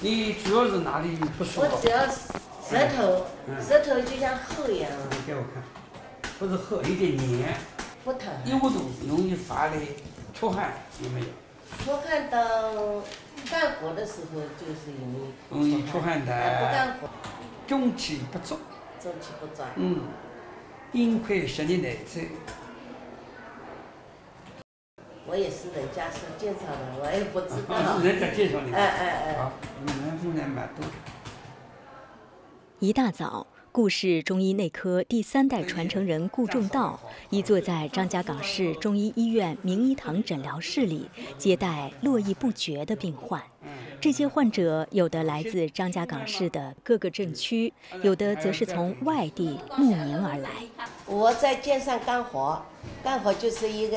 你主要是哪里不舒服？我只要舌头，舌头就像厚一样，你给我看，不是厚，有点黏，不疼。有度容易发的出汗有没有？出汗到干活的时候就是容易容易出汗的。不干活。中气不足。中气不足。嗯。阴亏湿的内在。我也是人家说介绍的，我也不知道。是人家介绍的。哎哎哎。好，南丰人蛮多。一大早。顾氏中医内科第三代传承人顾仲道一坐在张家港市中医医院明医堂诊疗室里，接待络绎不绝的病患。这些患者有的来自张家港市的各个镇区，有的则是从外地慕名而来。我在街上干活，干活就是一个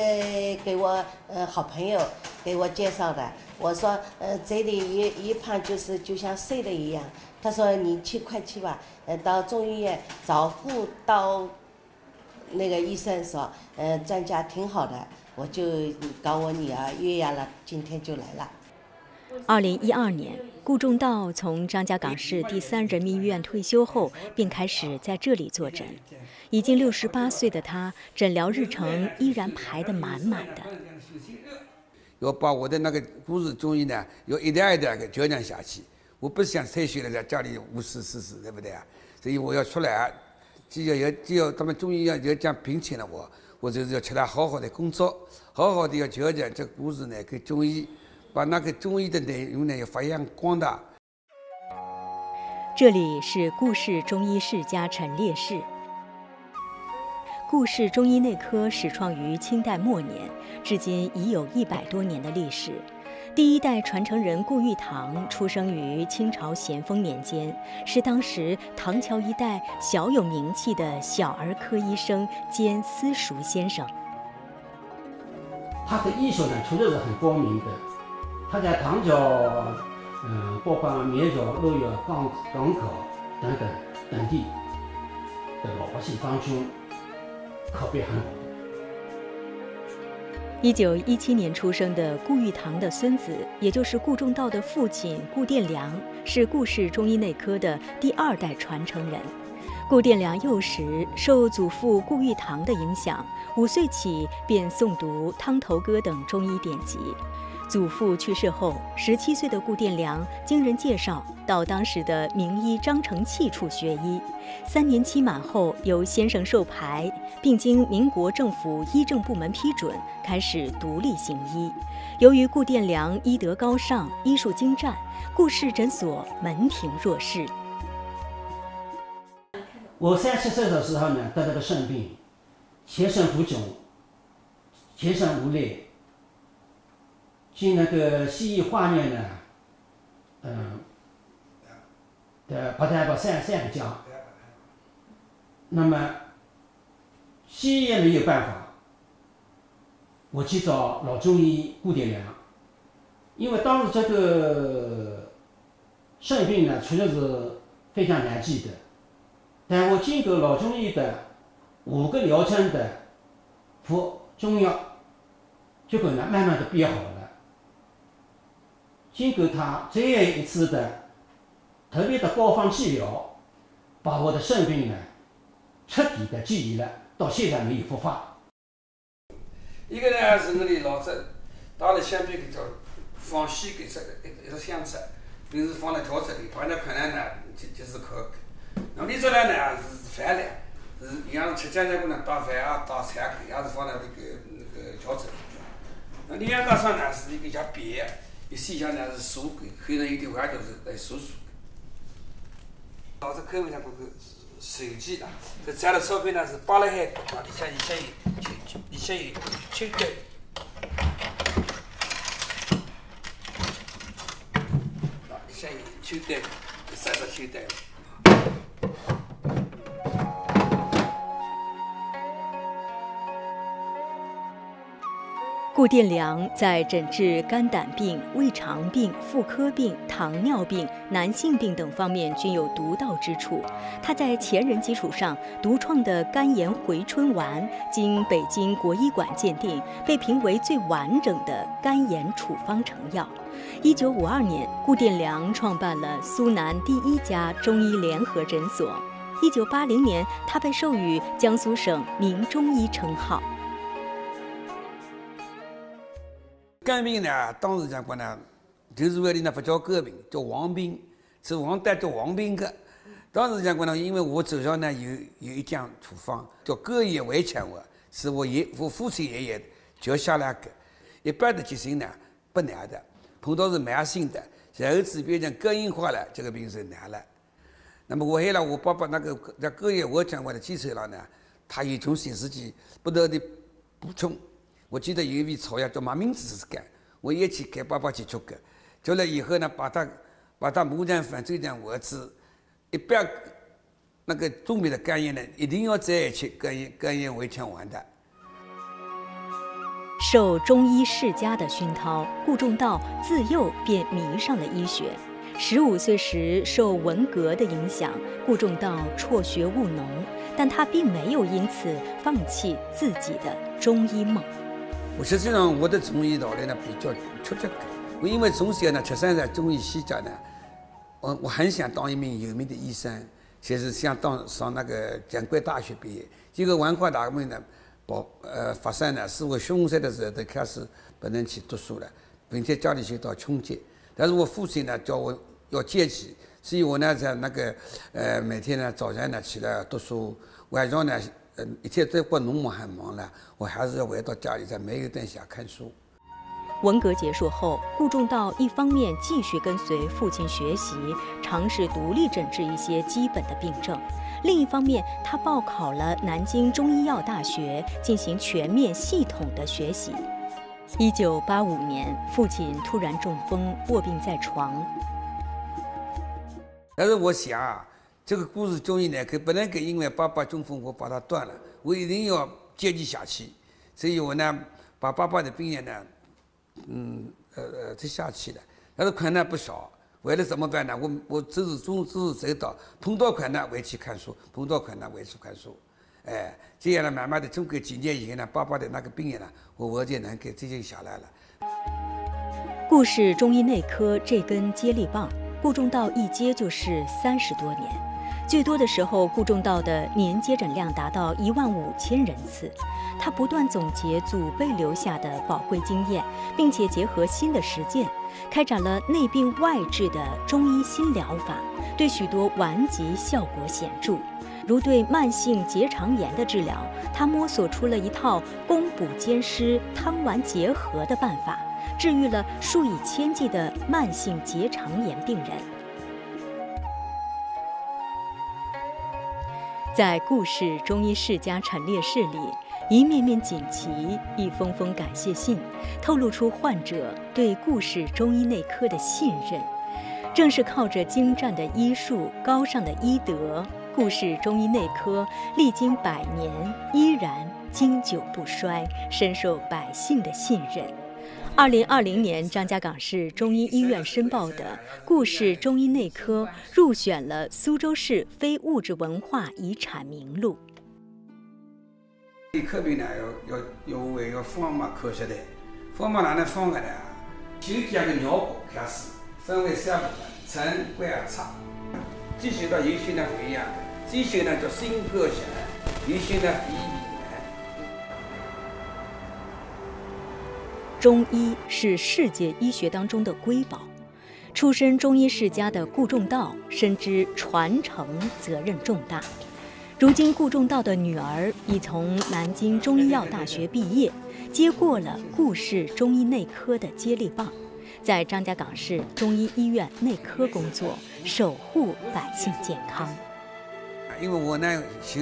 给我呃好朋友给我介绍的。我说呃这里一一胖就是就像睡了一样。他说：“你去快去吧，呃，到中医院找顾到那个医生说，呃，专家挺好的，我就搞我女儿月牙了，今天就来了。”二零一二年，顾仲道从张家港市第三人民医院退休后，便开始在这里坐诊。已经六十八岁的他，诊疗日程依然排得满满的。要把我的那个古式中医呢，要一点一点的教讲下去。我不想退休了，在家里无事事事，对不对啊？所以我要出来，既要要既要他们中医要要讲聘请了我，我就是要出来好好的工作，好好的要教讲这故事呢，跟中医，把那个中医的内容呢要发扬光大。这里是顾氏中医世家陈列室。顾氏中医内科始创于清代末年，至今已有一百多年的历史。第一代传承人顾玉堂出生于清朝咸丰年间，是当时唐桥一带小有名气的小儿科医生兼私塾先生。他的医术呢，确实是很光明的。他在唐桥，嗯，包括绵桥、洛阳港港口等等等地的老百姓当中，口碑很好。一九一七年出生的顾玉堂的孙子，也就是顾仲道的父亲顾殿良，是顾氏中医内科的第二代传承人。顾殿良幼时受祖父顾玉堂的影响，五岁起便诵读《汤头歌》等中医典籍。祖父去世后，十七岁的顾殿良经人介绍到当时的名医张承器处学医，三年期满后由先生授牌，并经民国政府医政部门批准，开始独立行医。由于顾殿良医德高尚，医术精湛，顾氏诊所门庭若市。我三十岁的时候呢，得了个肾病，全身浮肿，全身无力。经那个西医化验呢，嗯，的不太不三三不讲，那么西医也没有办法，我去找老中医顾点良，因为当时这个肾病呢确实是非常难治的，但我经过老中医的五个疗程的服中药，结果呢慢慢的变好了。经过他这样一次的特别的膏方治疗，把我的肾病呢彻底的治愈了，到现在没有复发。一个呢是那里老子打了香槟给叫放西给这个一一个香子，平时放在桌子里，放在困难呢就就是可。那么你这俩呢是饭嘞，是像吃家家姑娘打饭啊打菜也是放在那个那个桌子里。那另外上呢是一个叫别。你细想呢是书柜，后头有点弯就是来收书。老子口味上不够手机的，这占的钞票呢是扒了海，啊，你像一些有，就一些有秋袋，啊，一些有秋袋，三个秋袋。顾殿良在诊治肝胆病、胃肠病、妇科病、糖尿病、男性病等方面均有独到之处。他在前人基础上独创的肝炎回春丸，经北京国医馆鉴定，被评为最完整的肝炎处方成药。一九五二年，顾殿良创办了苏南第一家中医联合诊所。一九八零年，他被授予江苏省名中医称号。肝病呢，当时讲过呢，就是为了呢不叫肝病，叫王病，是王代叫王病个。当时讲过呢，因为我手上呢有有一讲处方叫肝炎围肠丸，是我爷我父亲爷爷就下来个。一般的急性呢不难的，碰到是慢性的，然后治变成肝硬化了，这个病是难了。那么我还了我爸爸那个在肝炎围肠丸的基础上呢，他也从新世纪不断的补充。我记得有一味草药叫马明子是干，我也去给爸爸去吃个，吃了以后呢，把它把它磨成粉，做成丸子。一般那个重病的肝炎呢，一定要在一起肝炎肝炎围肠丸的。受中医世家的熏陶，顾仲道自幼便迷上了医学。十五岁时受文革的影响，顾仲道辍学务农，但他并没有因此放弃自己的中医梦。实际上我的中医道理呢比较曲折的，我因为从小呢出生在中医世家呢，我我很想当一名有名的医生，就是想当上那个正规大学毕业。结果文化大革命呢爆呃发生呢，是我凶残的时候都开始不能去读书了，并且家里受到冲击。但是我父亲呢叫我要坚持，所以我呢在那个呃每天呢早上呢起来读书，晚上呢。一天在过农忙还忙了，我还是要回到家里，在煤油灯下看书。文革结束后，顾仲道一方面继续跟随父亲学习，尝试独立诊治一些基本的病症；另一方面，他报考了南京中医药大学，进行全面系统的学习。一九八五年，父亲突然中风，卧病在床。但是我想。这个故事中医呢，可不能够因为爸爸中风我把它断了，我一定要坚持下去。所以我呢，把爸爸的病人呢，嗯，呃呃，接下去了。但是困难不少，为了怎么办呢？我我只是中只是走到碰到困难回去看书，碰到困难回去看书。哎，这样呢，慢慢的经过几年以后呢，爸爸的那个病人呢，我我就能给这些下来了。故事中医内科这根接力棒，顾中道一接就是三十多年。最多的时候，顾仲道的年接诊量达到一万五千人次。他不断总结祖辈留下的宝贵经验，并且结合新的实践，开展了内病外治的中医新疗法，对许多顽疾效果显著。如对慢性结肠炎的治疗，他摸索出了一套攻补兼施、汤丸结合的办法，治愈了数以千计的慢性结肠炎病人。在顾氏中医世家陈列室里，一面面锦旗，一封封感谢信，透露出患者对顾氏中医内科的信任。正是靠着精湛的医术、高尚的医德，顾氏中医内科历经百年，依然经久不衰，深受百姓的信任。二零二零年，张家港市中医医院申报的顾氏中医内科入选了苏州市非物质文化遗产名录。内科病呢，要要要为个方嘛科学的，方嘛哪能方的呢？就讲个尿管开始，分为三部分：陈、冠、插。这些呢有些呢不一样，这些呢叫新科学，有些呢鼻。中医是世界医学当中的瑰宝，出身中医世家的顾仲道深知传承责任重大。如今，顾仲道的女儿已从南京中医药大学毕业，接过了顾氏中医内科的接力棒，在张家港市中医医院内科工作，守护百姓健康。因为我呢受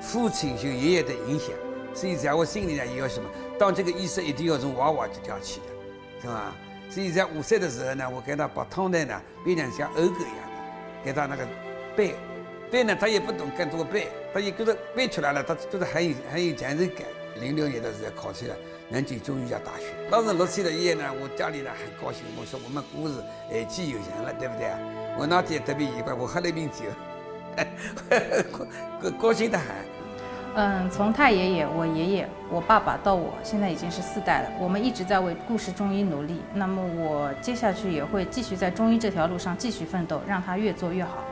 父亲、受爷爷的影响，所以在我心里呢也有什么。当这个医生一定要从娃娃就跳起的，是吧？所以在五岁的时候呢，我给他把汤袋呢变成像欧狗一样的，给他那个背，背呢他也不懂跟这个背，他也觉得背出来了，他觉得很有很有成就感。零六年的时候考出来南京中医药大学。当时六岁的爷爷呢，我家里呢很高兴，我说我们姑是爱妻有情了，对不对？我那天特别愉快，我喝了一瓶酒，高高兴得很。嗯，从太爷爷、我爷爷、我爸爸到我，现在已经是四代了。我们一直在为故事中医努力。那么我接下去也会继续在中医这条路上继续奋斗，让它越做越好。